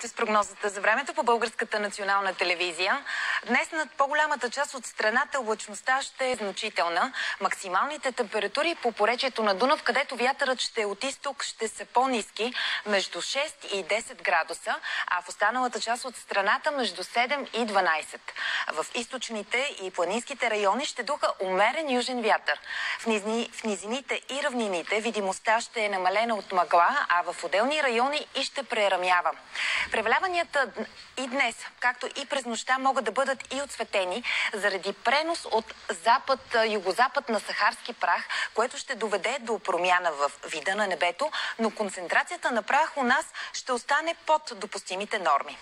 С прогнозата за времето по Българската национална телевизия. Днес над по-голямата част от страната облачността ще е значителна. Максималните температури по поречието на Дунав, където вятърът ще е от изток, ще са по-низки, между 6 и 10 градуса, а в останалата част от страната между 7 и 12. В източните и планинските райони ще духа умерен южен вятър. В, низни, в низините и равнините видимостта ще е намалена от мъгла, а в отделни райони и ще прерамява. Преваляванията и днес, както и през нощта, могат да бъдат и отсветени заради пренос от запад, югозапад на сахарски прах, което ще доведе до промяна в вида на небето, но концентрацията на прах у нас ще остане под допустимите норми.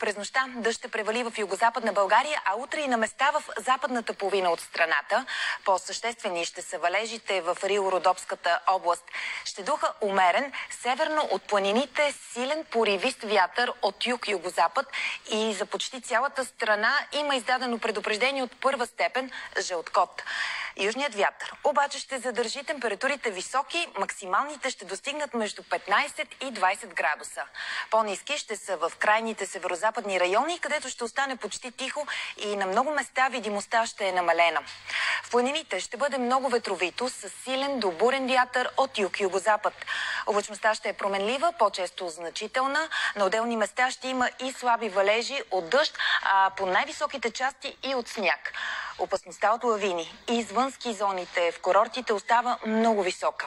През нощта дъжд ще превали в югозападна България, а утре и на места в западната половина от страната. По-съществени ще са валежите в Рио-Родопската област. Ще духа умерен, северно от планините силен поривист вятър от юг-югозапад и за почти цялата страна има издадено предупреждение от първа степен жълткот. Южният вятър обаче ще задържи температурите високи, максималните ще достигнат между 15 и 20 градуса. По-низки ще са в крайните северо-западни райони, където ще остане почти тихо и на много места видимостта ще е намалена. В планините ще бъде много ветровито с силен до бурен вятър от юг-югозапад. Облачността ще е променлива, по-често значителна. На отделни места ще има и слаби валежи от дъжд, а по най-високите части и от сняг. Опасността от лавини извън ски зоните в курортите остава много висока.